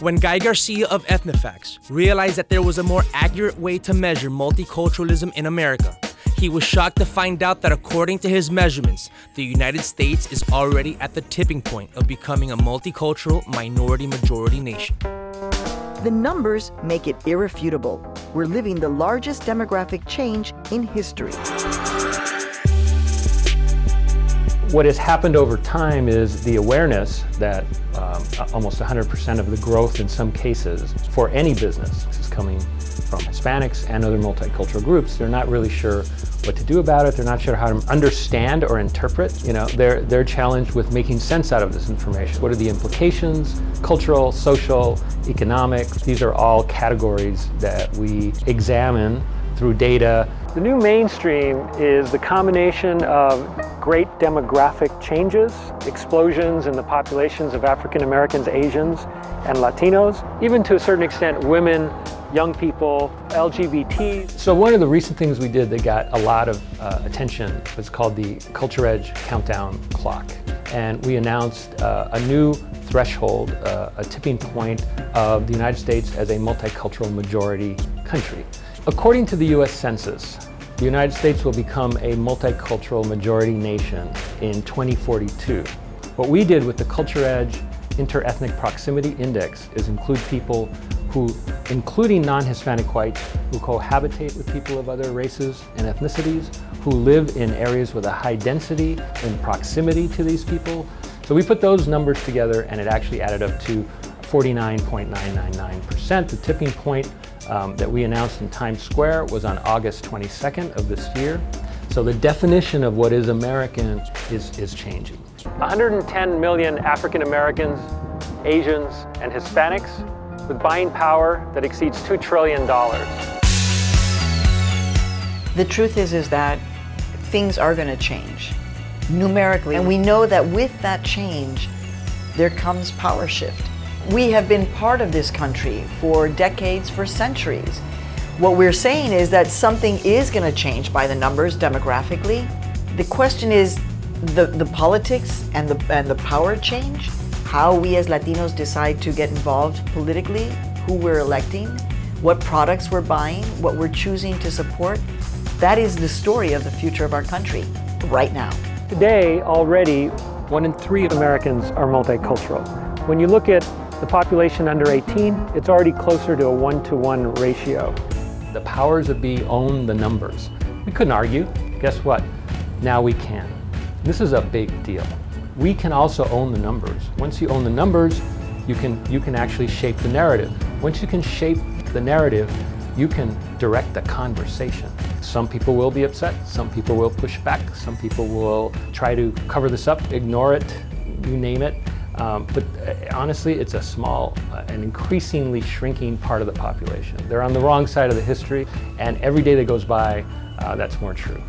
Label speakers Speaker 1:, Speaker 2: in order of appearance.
Speaker 1: When Guy Garcia of Ethnifacts realized that there was a more accurate way to measure multiculturalism in America, he was shocked to find out that according to his measurements, the United States is already at the tipping point of becoming a multicultural minority majority nation.
Speaker 2: The numbers make it irrefutable. We're living the largest demographic change in history.
Speaker 3: What has happened over time is the awareness that um, almost 100% of the growth in some cases for any business is coming from Hispanics and other multicultural groups. They're not really sure what to do about it. They're not sure how to understand or interpret. You know, they're, they're challenged with making sense out of this information. What are the implications? Cultural, social, economic. These are all categories that we examine through data. The new mainstream is the combination of great demographic changes, explosions in the populations of African Americans, Asians, and Latinos, even to a certain extent women, young people, LGBT. So one of the recent things we did that got a lot of uh, attention was called the Culture Edge Countdown Clock. And we announced uh, a new threshold, uh, a tipping point of the United States as a multicultural majority country. According to the US Census, the United States will become a multicultural majority nation in 2042. What we did with the Culture Edge Interethnic Proximity Index is include people who, including non-Hispanic whites, who cohabitate with people of other races and ethnicities, who live in areas with a high density and proximity to these people. So we put those numbers together and it actually added up to 49.999%, the tipping point um, that we announced in Times Square was on August 22nd of this year. So the definition of what is American is, is changing. 110 million African Americans, Asians, and Hispanics with buying power that exceeds $2 trillion.
Speaker 2: The truth is, is that things are going to change numerically. And we know that with that change, there comes power shift. We have been part of this country for decades, for centuries. What we're saying is that something is going to change by the numbers demographically. The question is the, the politics and the, and the power change, how we as Latinos decide to get involved politically, who we're electing, what products we're buying, what we're choosing to support. That is the story of the future of our country right now.
Speaker 3: Today, already, one in three Americans are multicultural. When you look at the population under 18, it's already closer to a one-to-one -one ratio. The powers that be own the numbers. We couldn't argue. Guess what? Now we can. This is a big deal. We can also own the numbers. Once you own the numbers, you can, you can actually shape the narrative. Once you can shape the narrative, you can direct the conversation. Some people will be upset, some people will push back, some people will try to cover this up, ignore it, you name it. Um, but uh, honestly, it's a small uh, and increasingly shrinking part of the population. They're on the wrong side of the history, and every day that goes by, uh, that's more true.